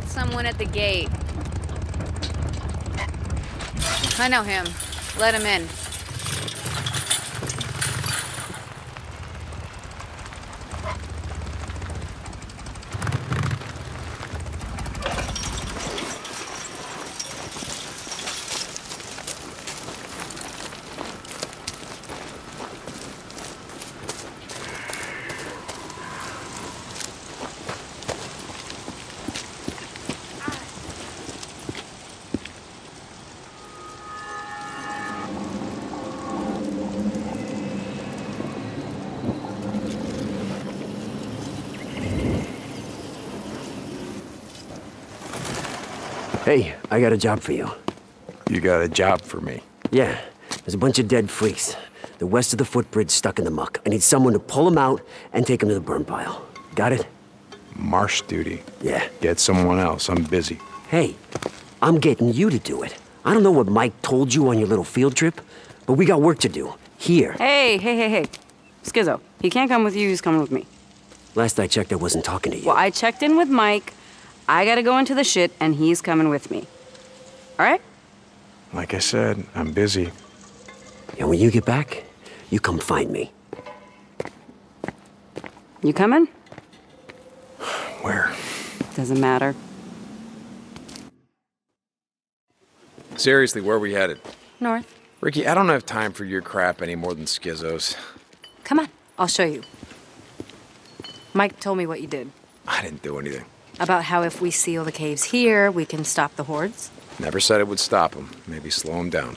got someone at the gate. I know him. Let him in. Hey, I got a job for you. You got a job for me. Yeah, there's a bunch of dead freaks. The west of the footbridge stuck in the muck. I need someone to pull them out and take them to the burn pile. Got it? Marsh duty. Yeah. Get someone else. I'm busy. Hey, I'm getting you to do it. I don't know what Mike told you on your little field trip, but we got work to do. Here. Hey, hey, hey, hey. Skizzo, he can't come with you, he's coming with me. Last I checked, I wasn't talking to you. Well, I checked in with Mike. I gotta go into the shit, and he's coming with me. All right? Like I said, I'm busy. And when you get back, you come find me. You coming? Where? Doesn't matter. Seriously, where are we headed? North. Rikki, I don't have time for your crap any more than Skizzo's. Come on, I'll show you. Mike told me what you did. I didn't do anything. About how if we seal the caves here, we can stop the hordes. Never said it would stop him. Maybe slow him down.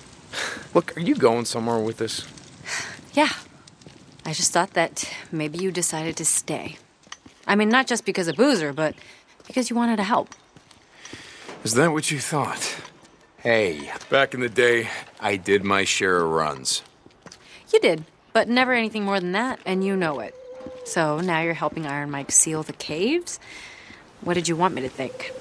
Look, are you going somewhere with this? Yeah. I just thought that maybe you decided to stay. I mean, not just because of Boozer, but because you wanted to help. Is that what you thought? Hey, back in the day, I did my share of runs. You did, but never anything more than that, and you know it. So now you're helping Iron Mike seal the caves? What did you want me to think?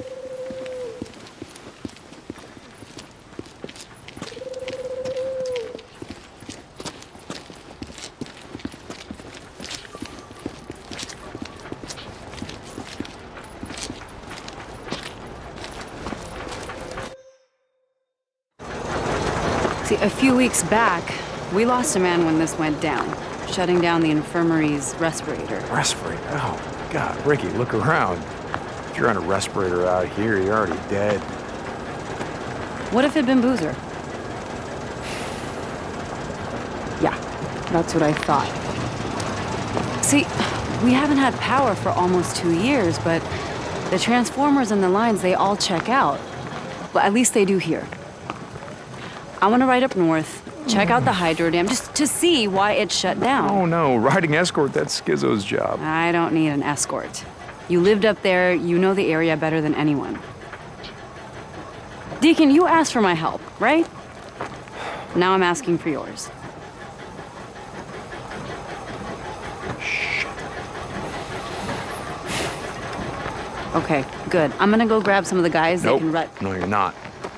A few weeks back, we lost a man when this went down, shutting down the infirmary's respirator. Respirator? Oh, God. Rikki, look around. If you're on a respirator out here, you're already dead. What if it'd been Boozer? Yeah, that's what I thought. See, we haven't had power for almost two years, but the transformers and the lines, they all check out. Well, at least they do here. I want to ride up north, check out the hydro dam, just to see why it shut down. Oh, no. Riding escort, that's Skizzo's job. I don't need an escort. You lived up there, you know the area better than anyone. Deacon, you asked for my help, right? Now I'm asking for yours. Okay, good. I'm gonna go grab some of the guys that Nope. can run. No, you're not.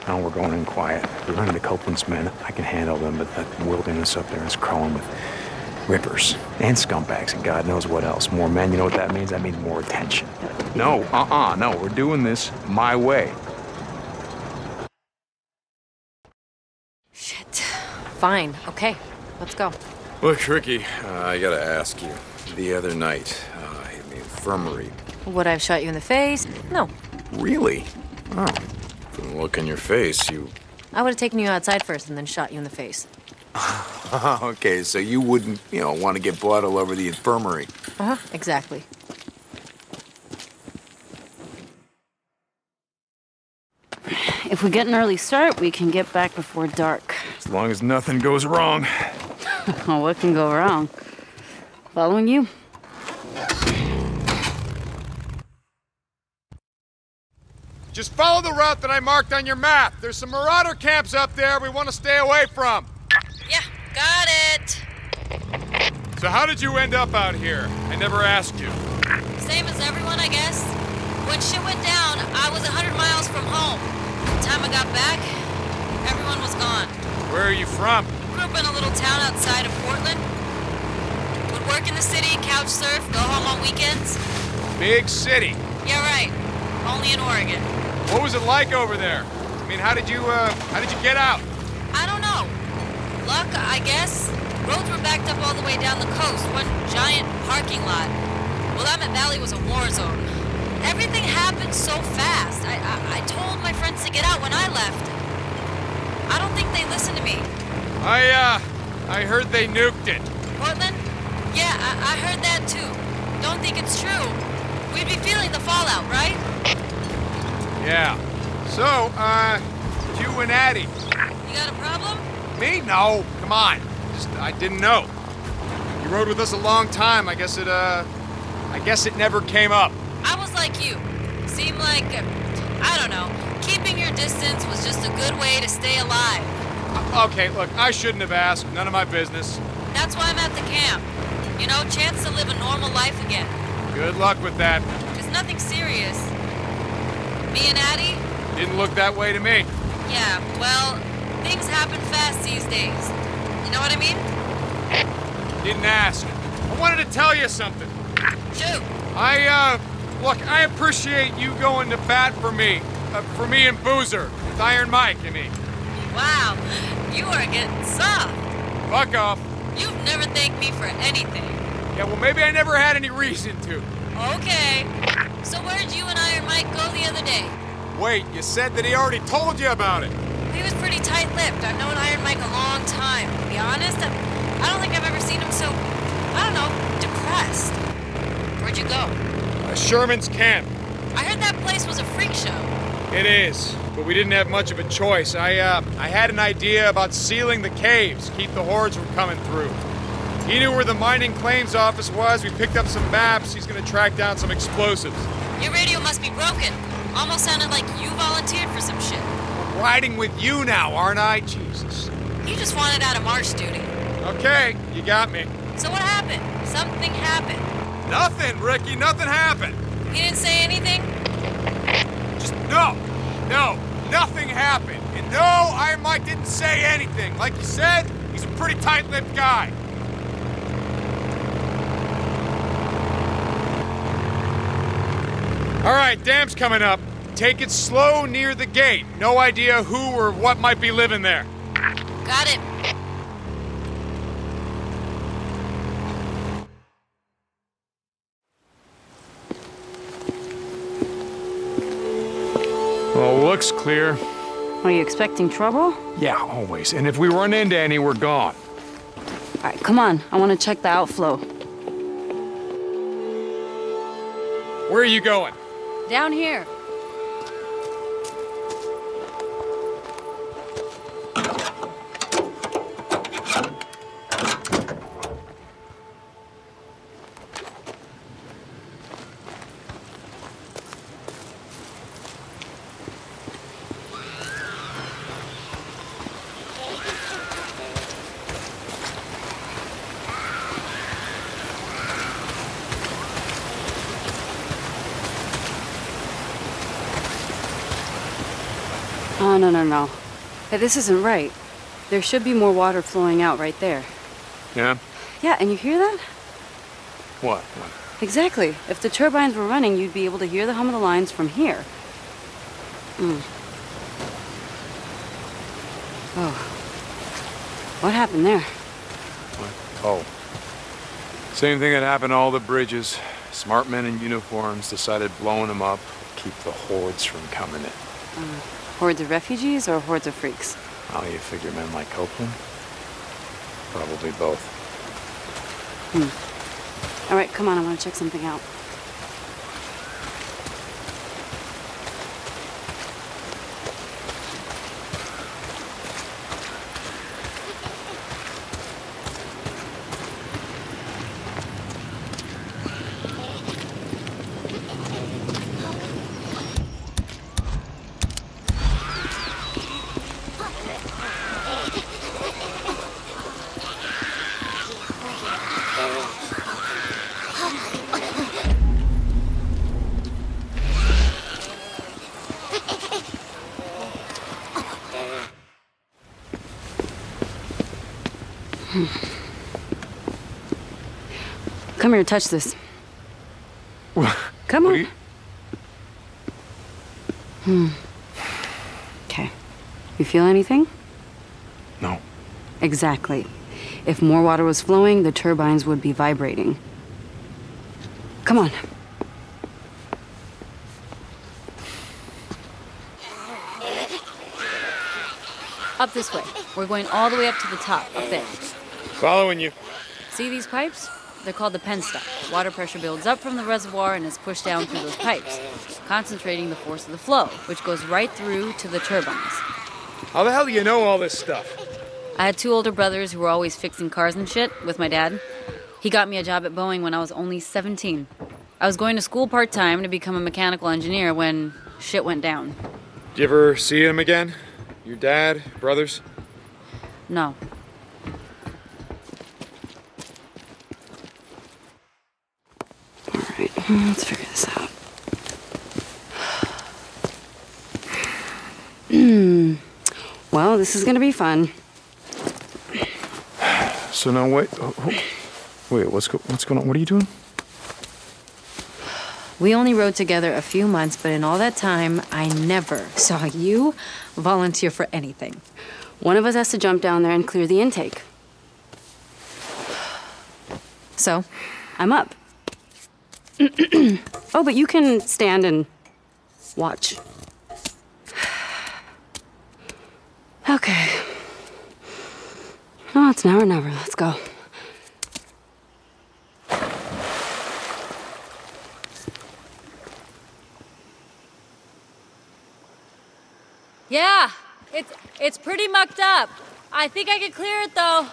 No, we're going in quiet. We're running to Copeland's men. I can handle them, but that wilderness up there is crawling with rippers and scumbags and God knows what else. More men, you know what that means? That means more attention. No, uh-uh, no. We're doing this my way. Shit. Fine, okay. Let's go. Look, Rikki, uh, I gotta ask you. The other night, uh, in the infirmary. Would I have shot you in the face? No. Really? Oh. From the look in your face, you. I would have taken you outside first and then shot you in the face. okay, so you wouldn't, you know, want to get blood all over the infirmary. Uh huh, exactly. If we get an early start, we can get back before dark. As long as nothing goes wrong. Oh, what can go wrong? Following you? Just follow the route that I marked on your map. There's some marauder camps up there we want to stay away from. Yeah, got it. So how did you end up out here? I never asked you. Same as everyone, I guess. When shit went down, I was 100 miles from home. By the time I got back, everyone was gone. Where are you from? Grew up in a little town outside of Portland. Would work in the city, couch surf, go home on weekends. Big city. Yeah, right. only in Oregon. What was it like over there? I mean, how did you, uh, how did you get out? I don't know. Luck, I guess. Roads were backed up all the way down the coast, one giant parking lot. Willamette Valley was a war zone. Everything happened so fast. I, I, I told my friends to get out when I left. I don't think they listened to me. I, uh, I heard they nuked it. Portland? Yeah, I, I heard that too. Don't think it's true. We'd be feeling the fallout, right? Yeah. So, uh, you and Addie. You got a problem? Me? No. Come on. Just, I didn't know. You rode with us a long time. I guess it, uh, I guess it never came up. I was like you. Seemed like, uh, I don't know, keeping your distance was just a good way to stay alive. Uh, okay, look, I shouldn't have asked. None of my business. That's why I'm at the camp. You know, chance to live a normal life again. Good luck with that. It's nothing serious. Me and Addie? Didn't look that way to me. Yeah, well, things happen fast these days. You know what I mean? Didn't ask. I wanted to tell you something. Shoot. I, uh, look, I appreciate you going to bat for me. Uh, for me and Boozer. With Iron Mike, I mean. Wow, you are getting soft. Fuck off. You've never thanked me for anything. Yeah, well, maybe I never had any reason to. Okay. So where'd you and Iron Mike go the other day? Wait, you said that he already told you about it. He was pretty tight-lipped. I've known Iron Mike a long time. To be honest, I, I don't think I've ever seen him so, I don't know, depressed. Where'd you go? Uh, Sherman's camp. I heard that place was a freak show. It is, but we didn't have much of a choice. I, uh, I had an idea about sealing the caves, keep the hordes from coming through. He knew where the mining claims office was. We picked up some maps. He's gonna track down some explosives. Your radio must be broken. Almost sounded like you volunteered for some shit. I'm riding with you now, aren't I? Jesus. You just wanted out of march duty. Okay, you got me. So what happened? Something happened. Nothing, Rikki. Nothing happened. He didn't say anything? Just no, no, nothing happened. And no, Iron Mike didn't say anything. Like you said, he's a pretty tight-lipped guy. All right, dam's coming up. Take it slow near the gate. No idea who or what might be living there. Got it. Well, looks clear. Are you expecting trouble? Yeah, always. And if we run into any, we're gone. All right, come on. I want to check the outflow. Where are you going? Down here. No, no, no. Hey, this isn't right. There should be more water flowing out right there. Yeah? Yeah, and you hear that? What? What? Exactly. If the turbines were running, you'd be able to hear the hum of the lines from here. Mm. Oh. What happened there? What? Oh. Same thing that happened to all the bridges. Smart men in uniforms decided blowing them up would keep the hordes from coming in. Hordes of refugees or hordes of freaks? Oh, you figure men like Copeland? Probably both. Hmm. All right, come on. I want to check something out. Here, touch this. Come on. are you- hmm. Okay. You feel anything? No. Exactly. If more water was flowing, the turbines would be vibrating. Come on. Up this way. We're going all the way up to the top, up there. Following you. See these pipes? They're called the penstock. Water pressure builds up from the reservoir and is pushed down through those pipes, concentrating the force of the flow, which goes right through to the turbines. How the hell do you know all this stuff? I had two older brothers who were always fixing cars and shit with my dad. He got me a job at Boeing when I was only 17. I was going to school part time to become a mechanical engineer when shit went down. Did you ever see him again? Your dad, brothers? No. All right, let's figure this out. Hmm. well, this is gonna be fun. So now wait. oh, oh, Wait, what's go- what's going on? What are you doing? We only rode together a few months, but in all that time, I never saw you volunteer for anything. One of us has to jump down there and clear the intake. So, I'm up. Oh, but you can stand and watch. Okay. Oh, it's now or never. Let's go. Yeah, it's it's pretty mucked up. I think I can clear it though.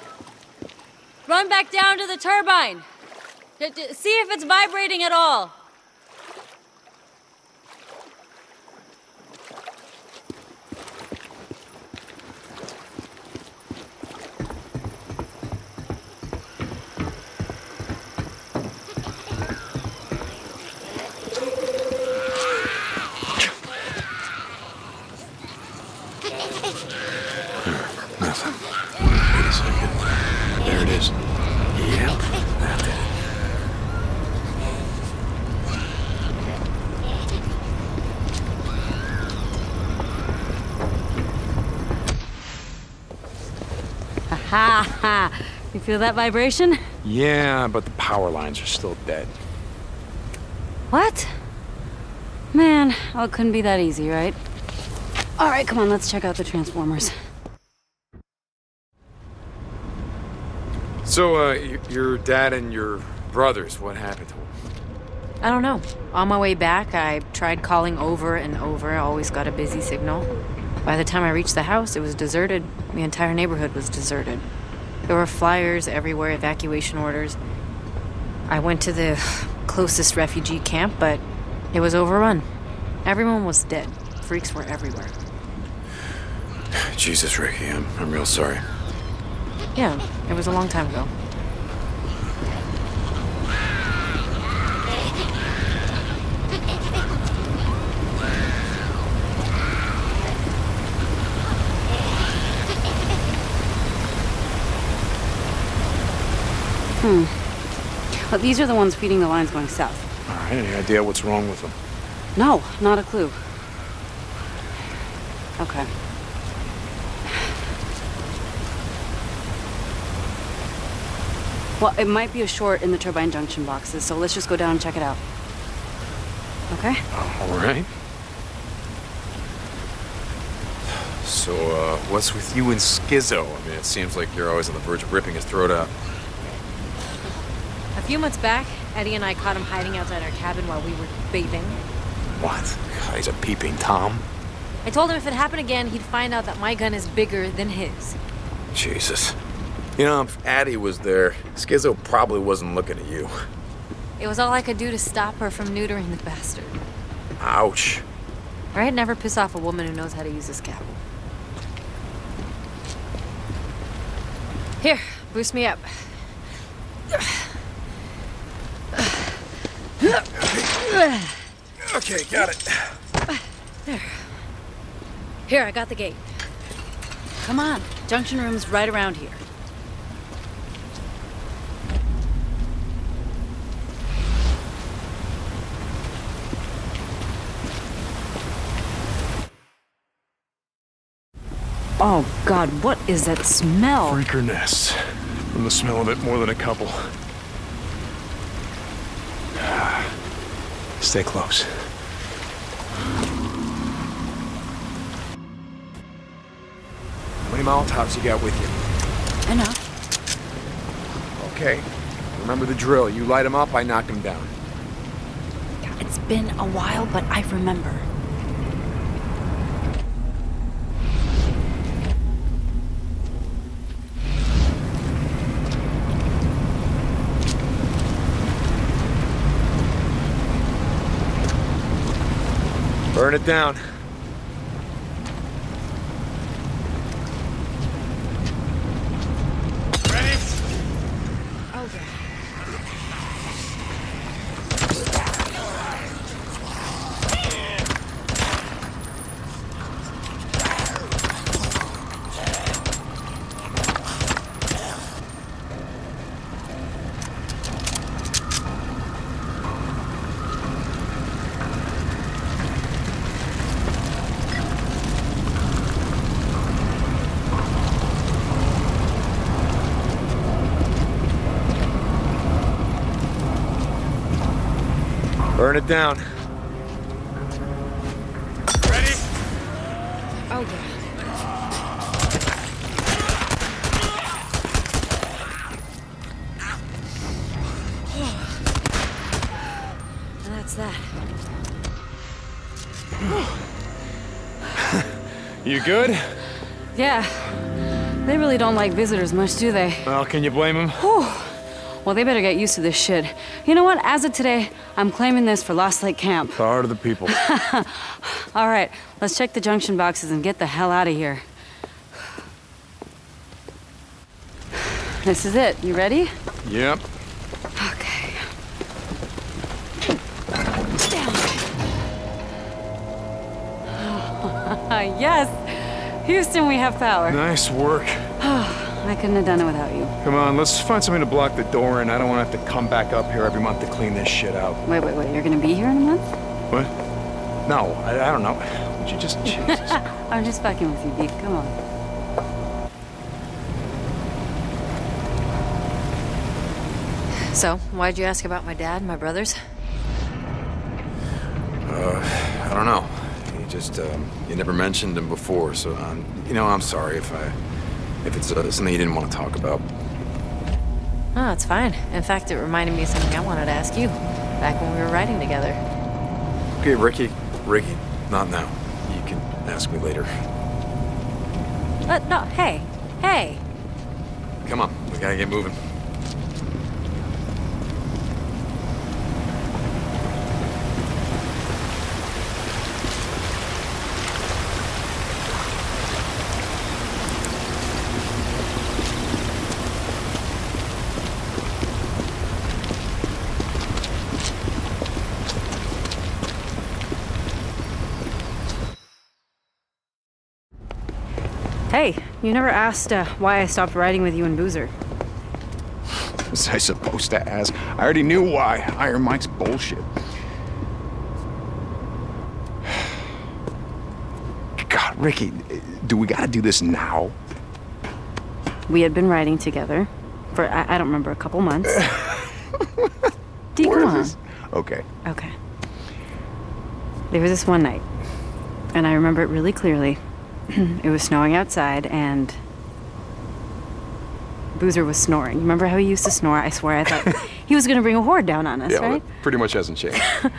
Run back down to the turbine. See if it's vibrating at all. Feel that vibration? Yeah, but the power lines are still dead. What? Man, oh, it couldn't be that easy, right? All right, come on, let's check out the transformers. So, uh, your dad and your brothers, what happened to them? I don't know. On my way back, I tried calling over and over. I always got a busy signal. By the time I reached the house, it was deserted. The entire neighborhood was deserted. There were flyers everywhere, evacuation orders. I went to the closest refugee camp, but it was overrun. Everyone was dead. Freaks were everywhere. Jesus, Rikki, I'm, I'm real sorry. Yeah, it was a long time ago. But these are the ones feeding the lines going south. All right, any idea what's wrong with them? No, not a clue. Okay. Well, it might be a short in the turbine junction boxes, so let's just go down and check it out. Okay? All right. So, uh, what's with you and Skizzo? I mean, it seems like you're always on the verge of ripping his throat out. A few months back, Eddie and I caught him hiding outside our cabin while we were bathing. What? He's a peeping Tom. I told him if it happened again, he'd find out that my gun is bigger than his. Jesus. You know, if Addie was there, Skizzo probably wasn't looking at you. It was all I could do to stop her from neutering the bastard. Ouch. I'd never piss off a woman who knows how to use this gavel. Here, boost me up. Okay, got it. There. Here, I got the gate. Come on. Junction room's right around here. Oh god, what is that smell? Freaker nests. From the smell of it, more than a couple. Stay close. How many Molotovs you got with you? Enough. Okay. Remember the drill. You light them up, I knock them down. It's been a while, but I remember. Burn it down. Ready? Burn it down. Ready? Oh yeah. And that's that. You good? Yeah. They really don't like visitors much, do they? Well, can you blame him? Well, they better get used to this shit. You know what? As of today, I'm claiming this for Lost Lake Camp. Power to the people. All right, let's check the junction boxes and get the hell out of here. This is it. You ready? yep. Okay. Down. yes! Houston, we have power. Nice work. I couldn't have done it without you. Come on, let's find something to block the door in. I don't want to have to come back up here every month to clean this shit out. Wait, wait, wait. You're gonna be here in a month? What? No, I, I don't know. Would you just... Jesus. I'm just fucking with you, Deke. Come on. So, why'd you ask about my dad and my brothers? Uh, I don't know. You just, um, you never mentioned him before, so, um, you know, I'm sorry if I, if it's uh, something you didn't want to talk about. Oh, it's fine. In fact, it reminded me of something I wanted to ask you back when we were riding together. Okay, Rikki, Rikki, not now. You can ask me later. Uh, no, hey, hey. Come on, we gotta get moving. Hey, you never asked uh, why I stopped riding with you and Boozer. was I supposed to ask? I already knew why. Iron Mike's bullshit. God, Rikki, do we gotta do this now? We had been riding together for, I, I don't remember, a couple months. Where come on. Okay. Okay. There was this one night, and I remember it really clearly. it was snowing outside, and Boozer was snoring. Remember how he used to snore? I swear I thought he was going to bring a horde down on us, yeah, well, right? that pretty much hasn't changed.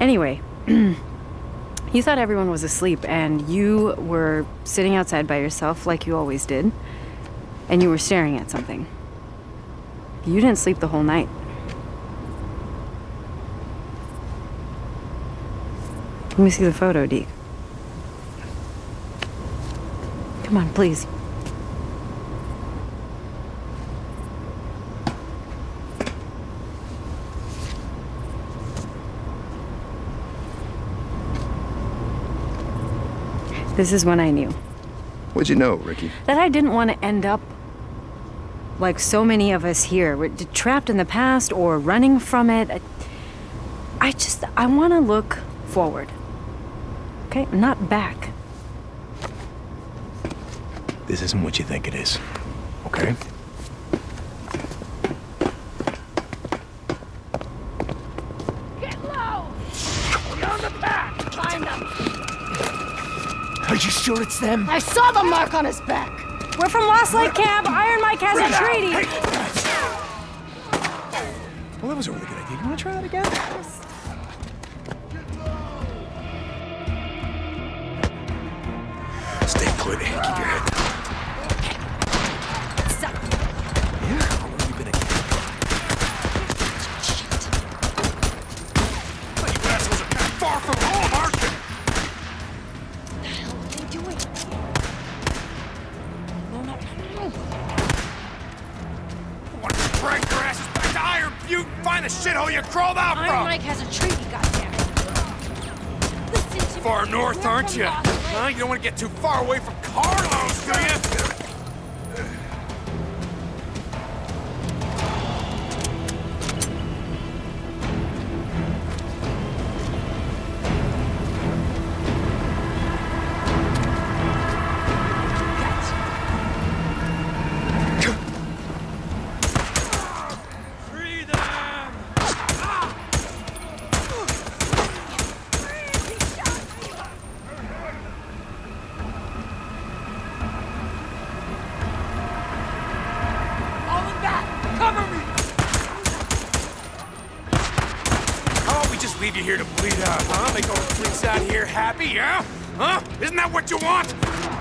Anyway, you thought everyone was asleep, and you were sitting outside by yourself like you always did, and you were staring at something. You didn't sleep the whole night. Let me see the photo, Deke. Come on, please. This is when I knew What'd you know, Rikki? that I didn't want to end up like so many of us here. We're trapped in the past or running from it. I, I just, I want to look forward. Okay? Not back. This isn't what you think it is. Okay? Get low! Find them! Are you sure it's them? I saw the mark on his back. We're from Lost Lake Camp. Iron Mike has a treaty. Well, that was a really good idea. You want to try that again? You don't want to get too far away from Carlos, leave you here to bleed out, huh? Make all the freaks out here happy, yeah? Huh? Isn't that what you want?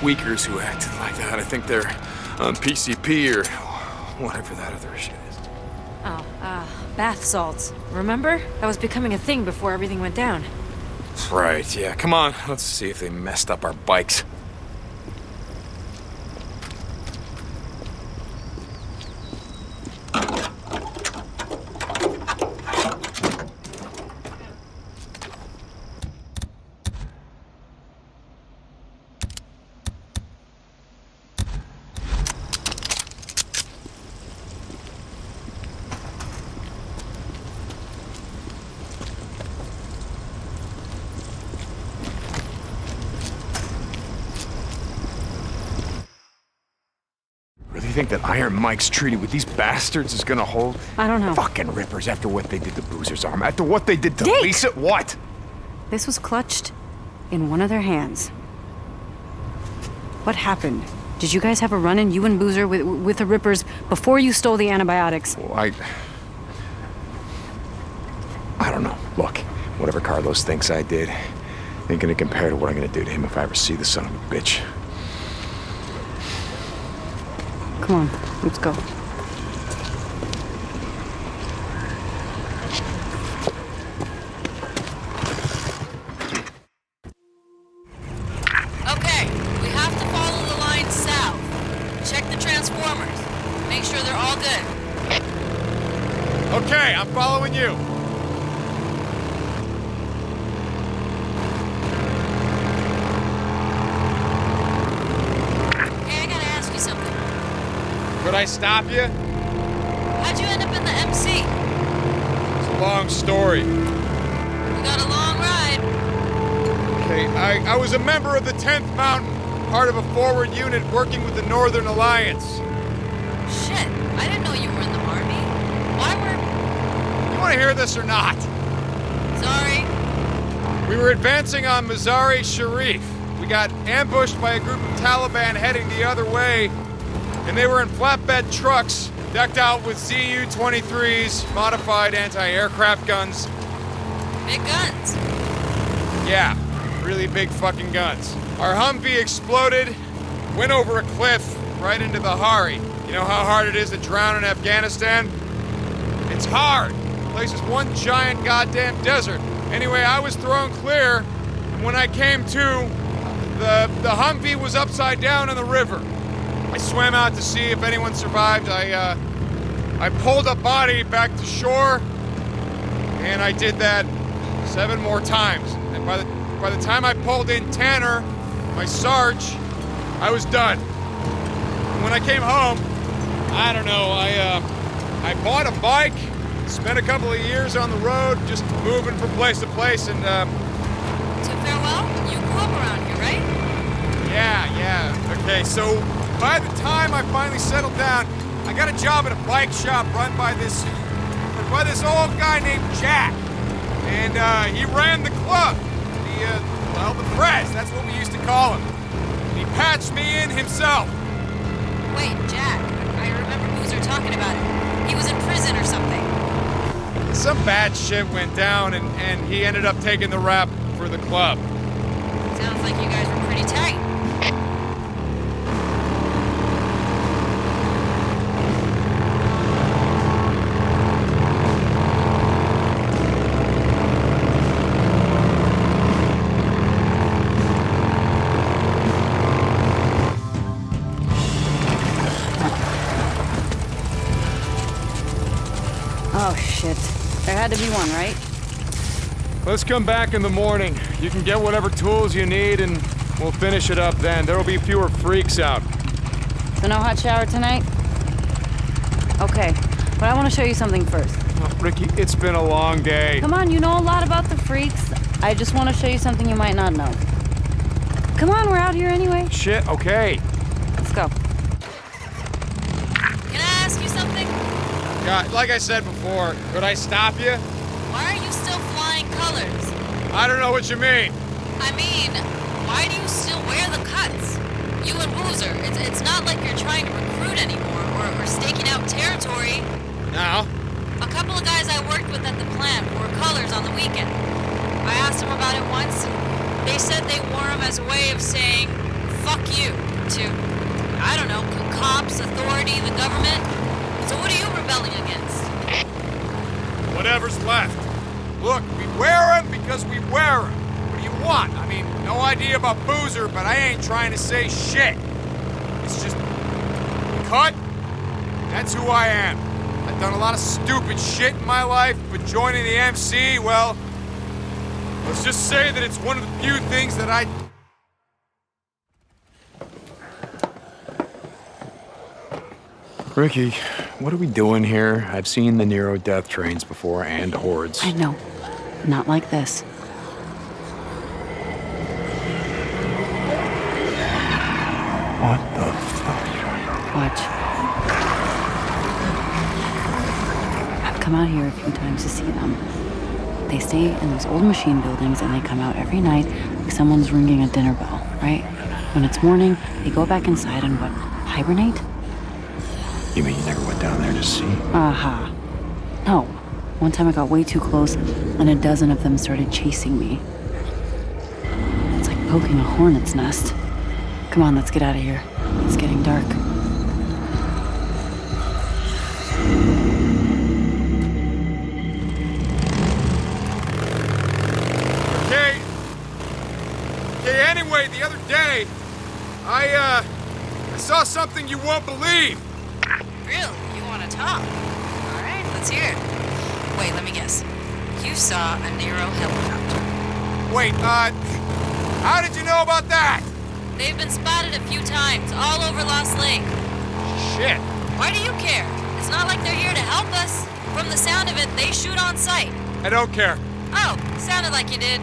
Tweakers who acted like that. I think they're on PCP or whatever that other shit is. Oh, uh, bath salts. Remember? That was becoming a thing before everything went down. Right, yeah. Come on, let's see if they messed up our bikes. Really think that Iron Mike's treaty with these bastards is gonna hold? I don't know. Fucking rippers after what they did to Boozer's arm, after what they did to Dick! Lisa. What? This was clutched in one of their hands. What happened? Did you guys have a run-in, you and Boozer, with, with the Rippers before you stole the antibiotics? Well, I. I don't know. Look, whatever Carlos thinks I did, ain't gonna compare to what I'm gonna do to him if I ever see the son of a bitch. Come on, let's go. Okay, we have to follow the line south. Check the transformers. Make sure they're all good. Okay, I'm following you. Hey, I gotta ask you something. Could I stop you? How'd you end up in the MC? It's a long story. We got a long ride. Okay, I, I was a member of the 10th Mountain, part of a forward unit working with the Northern Alliance. Shit, I didn't know you were in the army. Why were... You want to hear this or not? Sorry. We were advancing on Mazar-i-Sharif. We got ambushed by a group of Taliban heading the other way, and they were in flatbed trucks, decked out with ZU 23s, modified anti aircraft guns. Big guns. Yeah, really big fucking guns. Our Humvee exploded, went over a cliff right into the Hari. You know how hard it is to drown in Afghanistan? It's hard. Place is one giant goddamn desert. Anyway, I was thrown clear, and when I came to, the, the Humvee was upside down in the river. I swam out to see if anyone survived. I, uh, I pulled a body back to shore, and I did that seven more times. And by the, by the time I pulled in Tanner, my Sarge, I was done. When I came home, I don't know, I, uh, I bought a bike, spent a couple of years on the road, just moving from place to place, and, um, To farewell? You grew up around here, right? yeah, yeah. Okay, so by the time I finally settled down, I got a job at a bike shop run by this by this old guy named Jack. And uh, he ran the club. The uh, well, the press, that's what we used to call him. And he patched me in himself. Wait, Jack. I remember Boozer talking about it. He was in prison or something. Some bad shit went down and, and he ended up taking the rap for the club. Sounds like you guys were pretty tight. G1, right? Let's come back in the morning. You can get whatever tools you need and we'll finish it up then. There'll be fewer freaks out. So no hot shower tonight? Okay, but I want to show you something first. Oh, Rikki, it's been a long day. Come on, you know a lot about the freaks. I just want to show you something you might not know. Come on, we're out here anyway. Shit, okay. Let's go. Can I ask you something? God, like I said before, could I stop you? I don't know what you mean. I mean, why do you still wear the cuts? You and Boozer, it's, it's not like you're trying to recruit anymore or, or staking out territory. Now? A couple of guys I worked with at the plant wore colors on the weekend. I asked them about it once, and they said they wore them as a way of saying, fuck you, to, I don't know, cops, authority, the government. So what are you rebelling against? Whatever's left. Look, we wear them because we wear them. What do you want? I mean, no idea about Boozer, but I ain't trying to say shit. It's just. Cut? That's who I am. I've done a lot of stupid shit in my life, but joining the MC, well. Let's just say that it's one of the few things that I. Rikki, what are we doing here? I've seen the Nero death trains before and hordes. I know. Not like this. What the fuck? Watch. I've come out here a few times to see them. They stay in those old machine buildings and they come out every night like someone's ringing a dinner bell, right? When it's morning, they go back inside and what? Hibernate? You mean you never went down there to see? Aha. No. One time I got way too close and a dozen of them started chasing me. It's like poking a hornet's nest. Come on, let's get out of here. It's getting dark. Okay. Okay, anyway, the other day, I, uh, I saw something you won't believe. Really? You want to talk? All right, let's hear it. Wait, let me guess. You saw a Nero helicopter. Wait, uh, how did you know about that? They've been spotted a few times all over Lost Lake. Shit. Why do you care? It's not like they're here to help us. From the sound of it, they shoot on sight. I don't care. Oh, sounded like you did.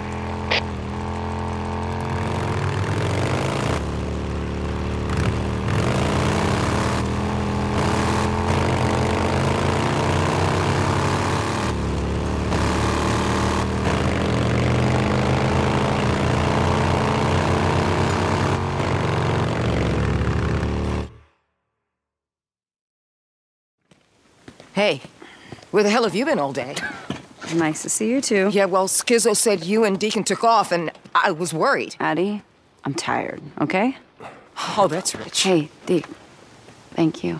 Hey, where the hell have you been all day? Nice to see you too. Yeah, well, Skizzo said you and Deacon took off, and I was worried. Addie, I'm tired, okay? Oh, that's rich. Hey, Deke. Thank you.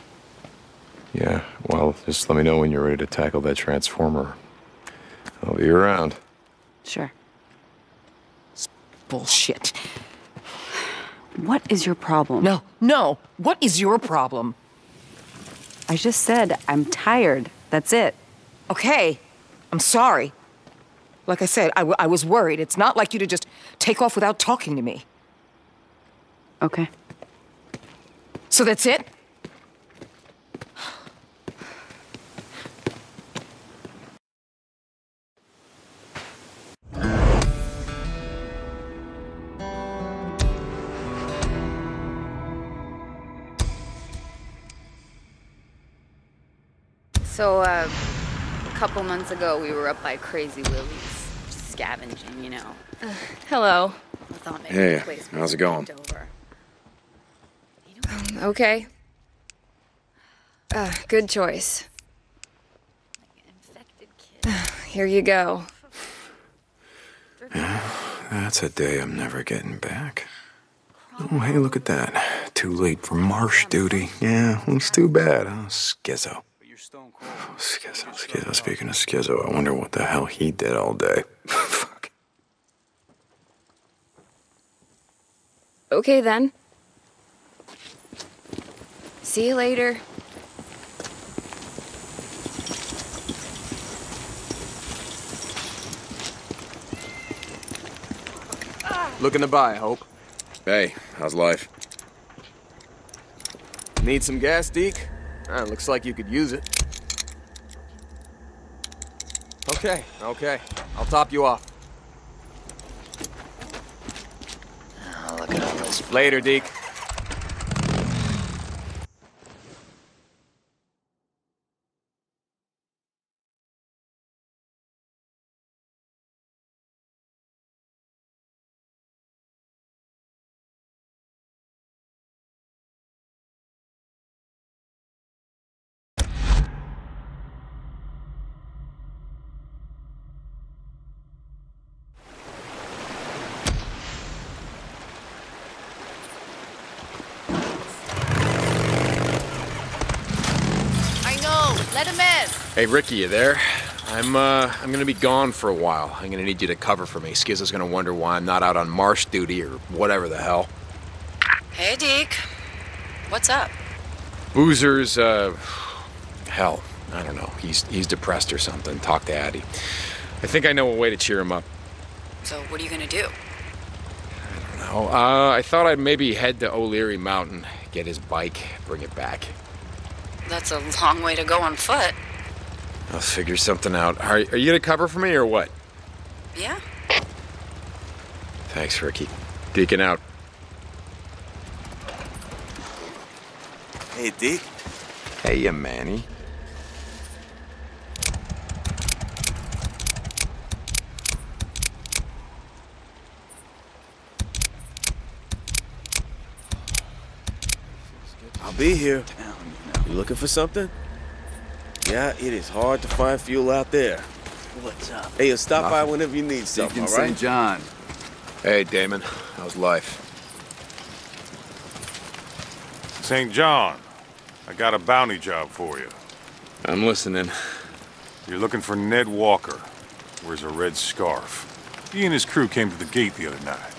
Yeah, well, just let me know when you're ready to tackle that transformer. I'll be around. Sure. Bullshit. What is your problem? No, no. What is your problem? I just said I'm tired. That's it. Okay, I'm sorry. Like I said, I, w- I was worried. It's not like you to just take off without talking to me. Okay. So that's it? So, uh, a couple months ago, we were up by Crazy Willie's, just scavenging, you know. Hello. I thought maybe Hey, place how's it going? left Over. Okay. Uh, good choice. Infected kid. Here you go. That's a day I'm never getting back. Oh, hey, look at that. Too late for marsh duty. Yeah, it's too bad, huh? Skizzo. Skizzo, Skizzo. Speaking of Skizzo, I wonder what the hell he did all day. Fuck. Okay then. See you later. Looking to buy, Hope. Hey, how's life? Need some gas, Deke? Ah, looks like you could use it. Okay, okay. I'll top you off. look at all those. Later, Deke. I know. Let him in. Hey, Rikki, you there? I'm, uh, I'm gonna be gone for a while. I'm gonna need you to cover for me. Skizzo's gonna wonder why I'm not out on marsh duty or whatever the hell. Hey, Deke. What's up? Boozer's, uh, hell, I don't know. He's, he's depressed or something. Talk to Addie. I think I know a way to cheer him up. So, what are you gonna do? No, uh, I thought I'd maybe head to O'Leary Mountain, get his bike, bring it back. That's a long way to go on foot. I'll figure something out. Are, are you gonna cover for me or what? Yeah? Thanks, Rikki. Deacon out. Hey, Deke. Hey, ya Manny. I'll be here. You looking for something? Yeah, it is hard to find fuel out there. What's up? Hey, you'll stop by whenever you need something, Deacon all right? St. John. Hey, Damon. How's life? St. John, I got a bounty job for you. I'm listening. You're looking for Ned Walker. Wears a red scarf. He and his crew came to the gate the other night.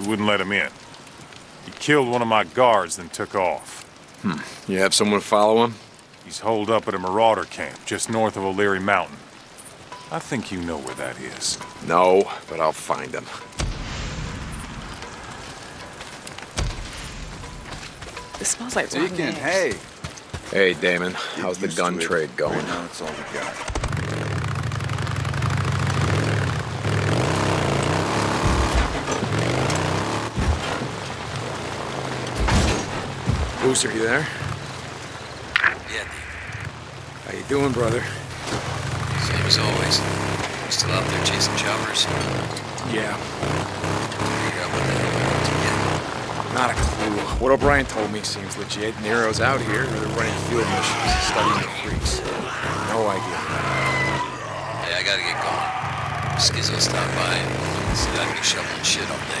We wouldn't let him in. He killed one of my guards, then took off. Hmm. You have someone to follow him? He's holed up at a marauder camp just north of O'Leary Mountain. I think you know where that is. No, but I'll find him. It smells like Deacon, hey. Hey, Damon. How's the gun trade going? Right now, it's all we got. Boozer, you there? How you doing, brother? Same as always. Still out there chasing choppers? Yeah. Figure out what the hell we're up to yet. Not a clue. What O'Brian told me seems legit. NERO's out here. They're running field missions, studying the freaks. No idea. Hey, I gotta get going. Skizzo stopped by and said I'd be shoveling shit all day.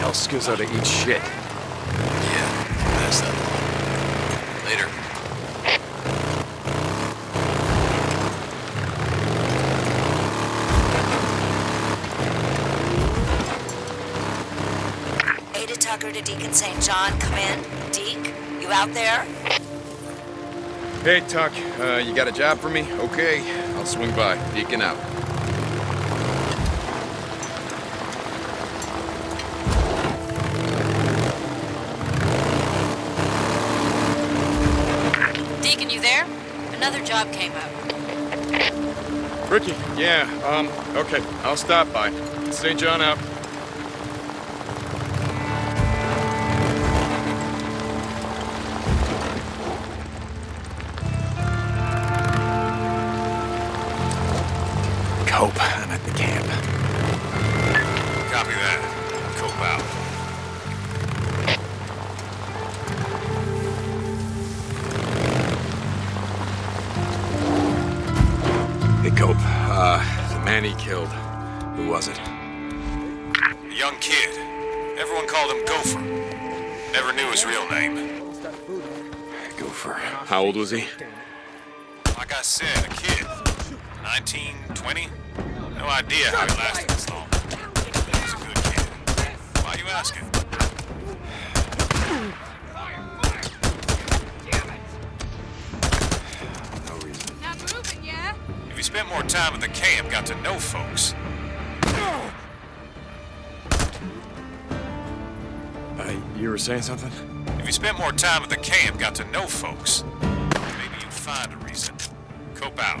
Tell Skizzo to eat shit. Yeah, pass that along. Later. Walker to Deacon St. John. Come in. Deke, you out there? Hey, Tuck. Uh, you got a job for me? Okay, I'll swing by. Deacon out. Deacon, you there? Another job came up. Rikki, yeah, um, okay, I'll stop by. St. John out. Cope, uh, the man he killed, who was it? A young kid. Everyone called him Gopher. Never knew his real name. Gopher. How old was he? Like I said, a kid. 19, 20? No idea how he lasted this long. He was a good kid. Why are you asking? Spent more time at the camp, got to know folks. Uh, you were saying something? If you spent more time at the camp, got to know folks. Maybe you'd find a reason. Cope out.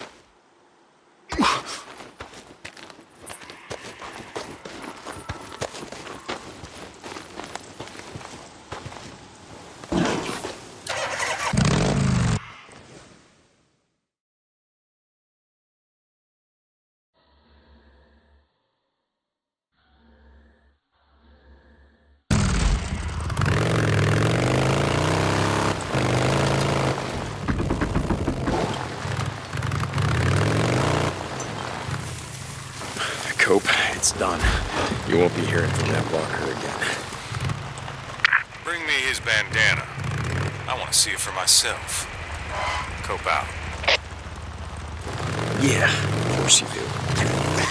done. You won't be hearing from that Walker again. Bring me his bandana. I want to see it for myself. Cope out. Yeah, of course you do.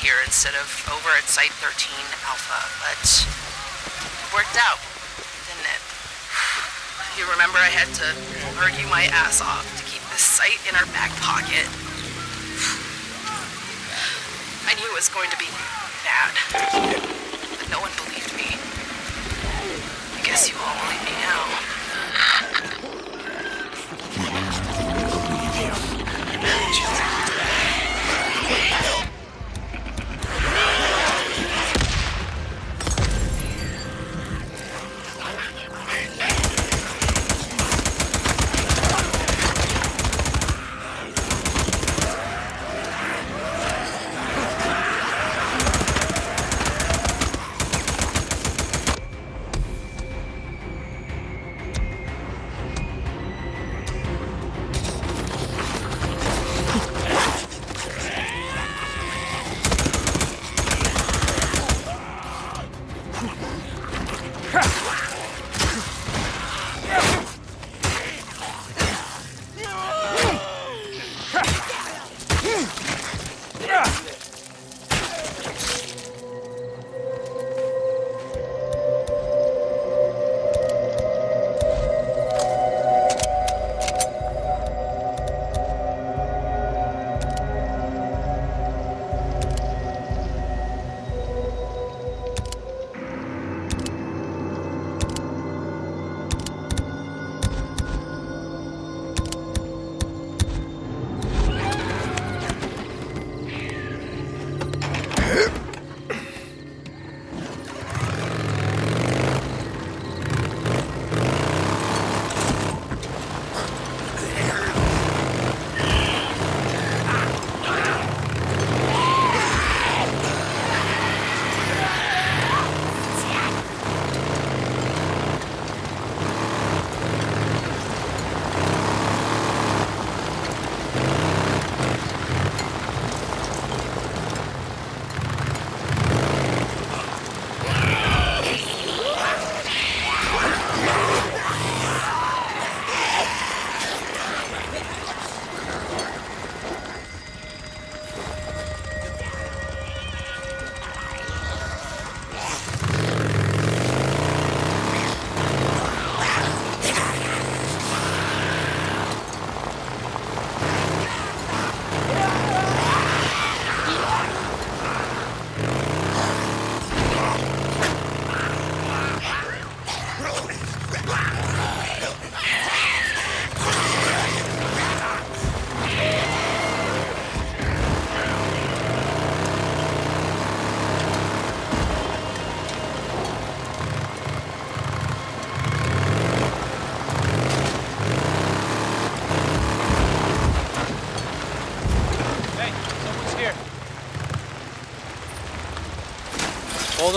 Here instead of over at Site 13 Alpha, but it worked out, didn't it? You remember I had to argue my ass off to keep this site in our back pocket. I knew it was going to be bad, but no one believed me. I guess you all believe me now.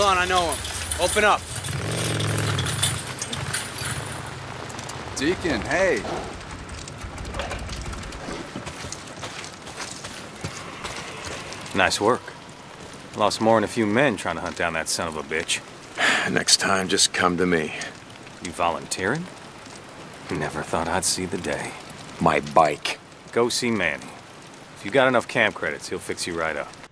On, I know him. Open up. Deacon, hey. Nice work. Lost more than a few men trying to hunt down that son of a bitch. Next time, just come to me. You volunteering? Never thought I'd see the day. My bike. Go see Manny. If you got enough camp credits, he'll fix you right up.